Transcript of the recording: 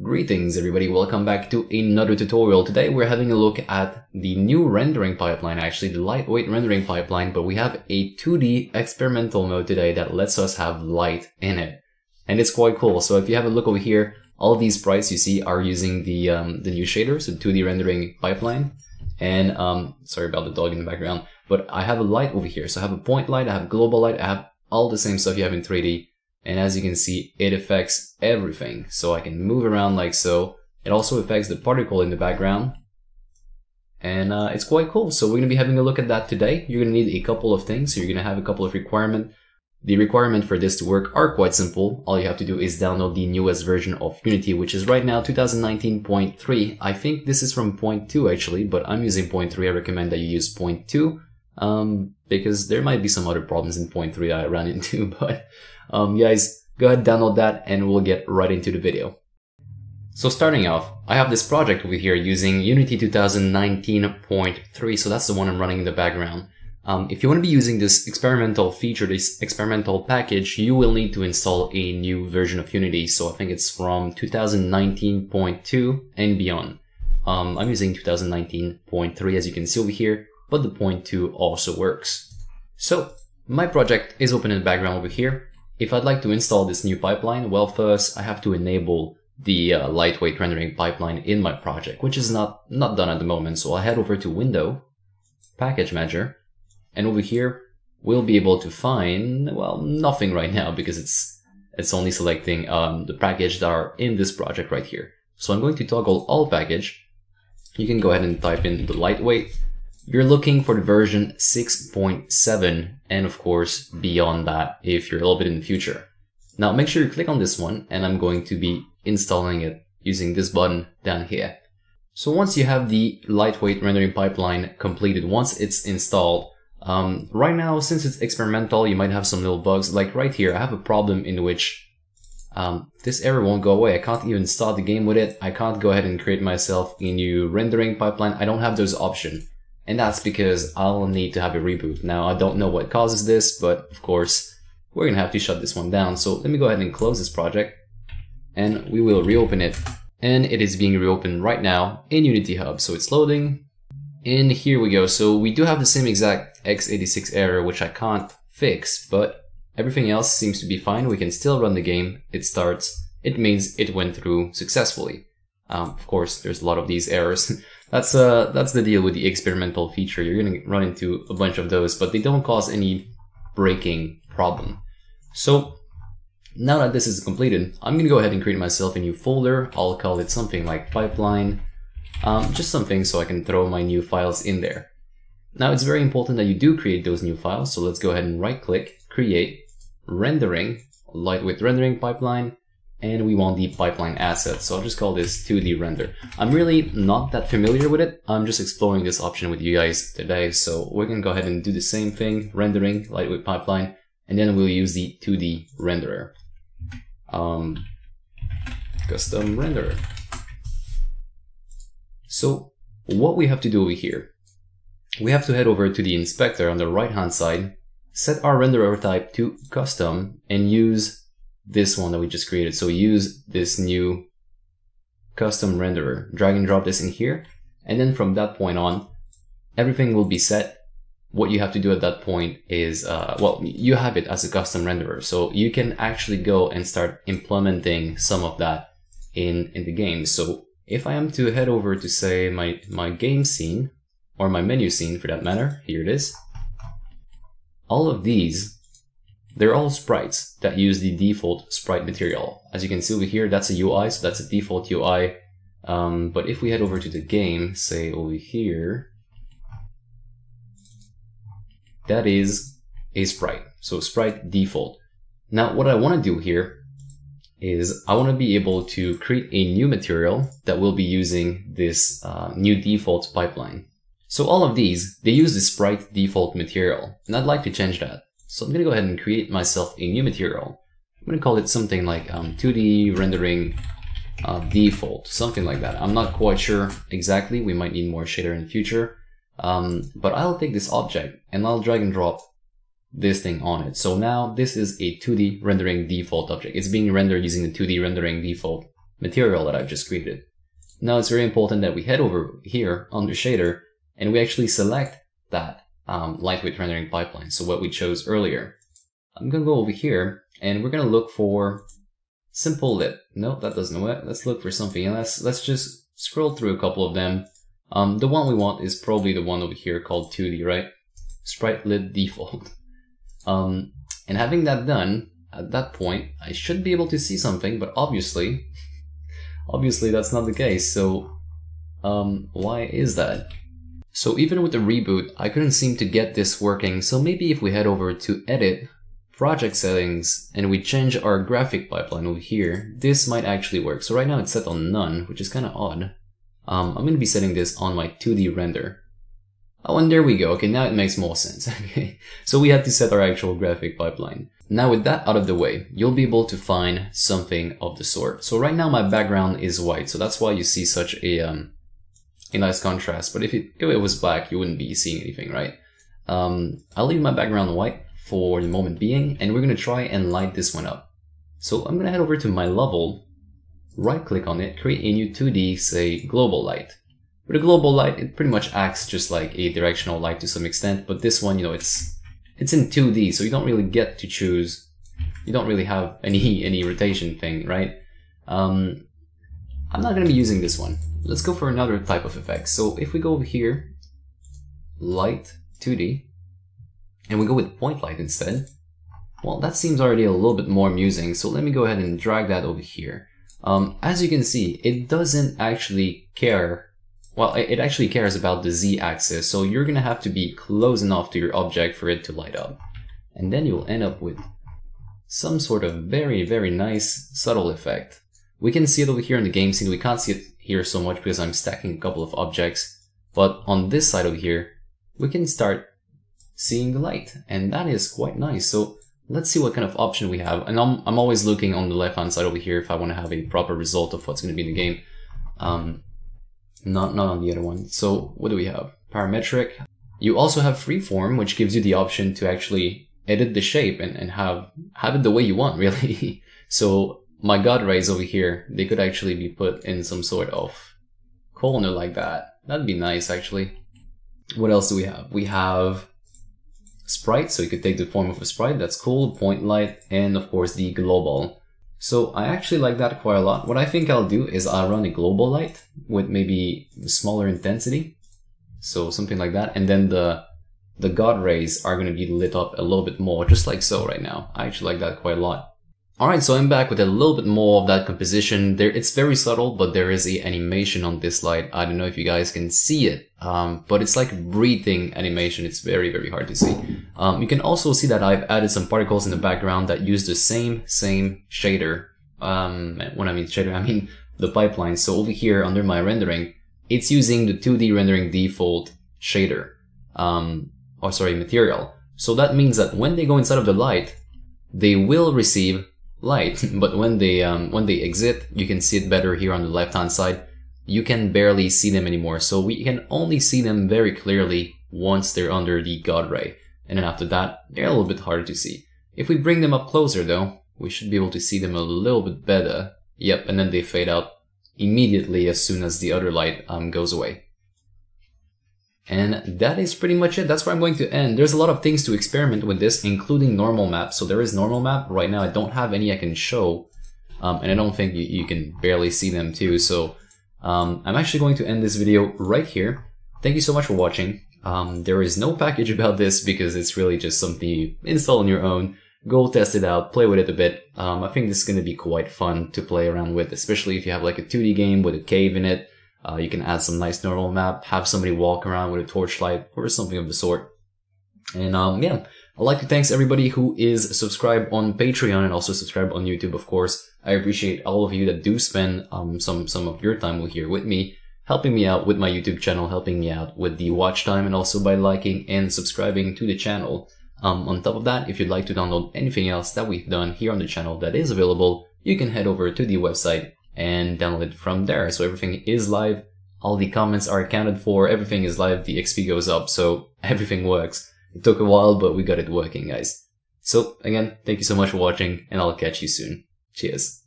Greetings everybody, welcome back to another tutorial. Today we're having a look at the new rendering pipeline, actually the lightweight rendering pipeline, but we have a 2D experimental mode today that lets us have light in it. And it's quite cool, so if you have a look over here, all these sprites you see are using the um, the new shaders, the 2D rendering pipeline. And um, sorry about the dog in the background, but I have a light over here. So I have a point light, I have global light, I have all the same stuff you have in 3D and as you can see it affects everything. So I can move around like so. It also affects the particle in the background. And uh, it's quite cool. So we're gonna be having a look at that today. You're gonna need a couple of things. So you're gonna have a couple of requirements the requirement for this to work are quite simple. All you have to do is download the newest version of Unity which is right now 2019.3 I think this is from 0.2 actually but I'm using 0.3 I recommend that you use 0.2 um, because there might be some other problems in 0.3 I ran into but um, guys, go ahead download that and we'll get right into the video. So starting off, I have this project over here using Unity 2019.3, so that's the one I'm running in the background. Um, if you want to be using this experimental feature, this experimental package, you will need to install a new version of Unity. So I think it's from 2019.2 and beyond. Um, I'm using 2019.3 as you can see over here, but the point .2 also works. So my project is open in the background over here. If I'd like to install this new pipeline, well first I have to enable the uh, lightweight rendering pipeline in my project, which is not, not done at the moment. So I'll head over to Window, Package Manager, and over here we'll be able to find, well, nothing right now because it's it's only selecting um, the package that are in this project right here. So I'm going to toggle all package. You can go ahead and type in the lightweight you're looking for the version 6.7 and of course beyond that if you're a little bit in the future. Now make sure you click on this one and I'm going to be installing it using this button down here. So once you have the lightweight rendering pipeline completed, once it's installed, um, right now since it's experimental you might have some little bugs like right here I have a problem in which um, this error won't go away. I can't even start the game with it. I can't go ahead and create myself a new rendering pipeline. I don't have those options and that's because I'll need to have a reboot. Now, I don't know what causes this, but of course, we're gonna have to shut this one down. So let me go ahead and close this project, and we will reopen it. And it is being reopened right now in Unity Hub, so it's loading. And here we go. So we do have the same exact x86 error, which I can't fix, but everything else seems to be fine. We can still run the game. It starts. It means it went through successfully. Um, of course, there's a lot of these errors. that's uh that's the deal with the experimental feature. You're gonna run into a bunch of those, but they don't cause any breaking problem. So now that this is completed, I'm gonna go ahead and create myself a new folder. I'll call it something like pipeline, um, just something so I can throw my new files in there. Now it's very important that you do create those new files. So let's go ahead and right click, create, rendering, light lightweight rendering pipeline, and we want the pipeline asset. So I'll just call this 2D render. I'm really not that familiar with it. I'm just exploring this option with you guys today. So we're gonna go ahead and do the same thing, rendering lightweight pipeline, and then we'll use the 2D renderer. Um, custom renderer. So what we have to do over here, we have to head over to the inspector on the right hand side, set our renderer type to custom, and use this one that we just created. So we use this new custom renderer, drag and drop this in here. And then from that point on, everything will be set. What you have to do at that point is, uh, well, you have it as a custom renderer. So you can actually go and start implementing some of that in, in the game. So if I am to head over to say my, my game scene or my menu scene for that matter, here it is. All of these they're all sprites that use the default sprite material. As you can see over here, that's a UI, so that's a default UI. Um, but if we head over to the game, say over here, that is a sprite. So sprite default. Now what I want to do here is I want to be able to create a new material that will be using this uh, new default pipeline. So all of these, they use the sprite default material, and I'd like to change that. So I'm going to go ahead and create myself a new material. I'm going to call it something like um, 2D rendering uh, default, something like that. I'm not quite sure exactly. We might need more shader in the future. Um, but I'll take this object and I'll drag and drop this thing on it. So now this is a 2D rendering default object. It's being rendered using the 2D rendering default material that I've just created. Now it's very important that we head over here under shader and we actually select that um, lightweight rendering pipeline. So what we chose earlier. I'm gonna go over here and we're gonna look for simple lit. No, that doesn't work. Let's look for something else. Let's just scroll through a couple of them. Um, the one we want is probably the one over here called 2D, right? Sprite lit default. Um, and having that done, at that point, I should be able to see something, but obviously, obviously that's not the case. So, um, why is that? So even with the reboot, I couldn't seem to get this working, so maybe if we head over to Edit, Project Settings, and we change our graphic pipeline over here, this might actually work. So right now it's set on None, which is kind of odd. Um, I'm going to be setting this on my 2D render. Oh, and there we go. Okay, now it makes more sense. Okay, so we had to set our actual graphic pipeline. Now with that out of the way, you'll be able to find something of the sort. So right now my background is white, so that's why you see such a um, a nice contrast. But if it, if it was black, you wouldn't be seeing anything, right? Um, I'll leave my background white for the moment being, and we're going to try and light this one up. So I'm going to head over to my level, right click on it, create a new 2D, say global light. With a global light, it pretty much acts just like a directional light to some extent, but this one, you know, it's it's in 2D, so you don't really get to choose. You don't really have any any rotation thing, right? Um, I'm not going to be using this one. Let's go for another type of effect. So if we go over here, light 2D, and we go with point light instead, well, that seems already a little bit more amusing. So let me go ahead and drag that over here. Um, as you can see, it doesn't actually care. Well, it actually cares about the z-axis. So you're going to have to be close enough to your object for it to light up. And then you'll end up with some sort of very, very nice subtle effect. We can see it over here in the game scene. We can't see it here so much because I'm stacking a couple of objects. But on this side over here, we can start seeing the light. And that is quite nice. So let's see what kind of option we have. And I'm, I'm always looking on the left hand side over here if I want to have a proper result of what's going to be in the game. Um, not, not on the other one. So what do we have? Parametric. You also have freeform, which gives you the option to actually edit the shape and, and have, have it the way you want, really. so my god rays over here, they could actually be put in some sort of corner like that. That'd be nice, actually. What else do we have? We have sprite, so you could take the form of a sprite, that's cool, point light, and of course the global. So I actually like that quite a lot. What I think I'll do is I'll run a global light with maybe smaller intensity. So something like that. And then the the god rays are going to be lit up a little bit more, just like so right now. I actually like that quite a lot. Alright, so I'm back with a little bit more of that composition. There, It's very subtle, but there is a animation on this light. I don't know if you guys can see it, um, but it's like breathing animation. It's very, very hard to see. Um, you can also see that I've added some particles in the background that use the same, same shader. Um, when I mean shader, I mean the pipeline. So over here under my rendering, it's using the 2D rendering default shader. Um, or sorry, material. So that means that when they go inside of the light, they will receive light, but when they um, when they exit, you can see it better here on the left hand side. You can barely see them anymore, so we can only see them very clearly once they're under the God Ray, and then after that, they're a little bit harder to see. If we bring them up closer though, we should be able to see them a little bit better. Yep, and then they fade out immediately as soon as the other light um, goes away. And that is pretty much it. That's where I'm going to end. There's a lot of things to experiment with this, including normal map. So there is normal map. Right now I don't have any I can show. Um, and I don't think you, you, can barely see them too. So um, I'm actually going to end this video right here. Thank you so much for watching. Um, there is no package about this because it's really just something you install on your own. Go test it out, play with it a bit. Um, I think this is going to be quite fun to play around with, especially if you have like a 2D game with a cave in it. Uh, you can add some nice normal map, have somebody walk around with a torchlight or something of the sort. And um, yeah, I'd like to thanks everybody who is subscribed on Patreon and also subscribe on YouTube, of course. I appreciate all of you that do spend um, some some of your time here with me, helping me out with my YouTube channel, helping me out with the watch time, and also by liking and subscribing to the channel. Um, on top of that, if you'd like to download anything else that we've done here on the channel that is available, you can head over to the website and download it from there. So everything is live. All the comments are accounted for. Everything is live. The XP goes up. So everything works. It took a while, but we got it working, guys. So again, thank you so much for watching and I'll catch you soon. Cheers.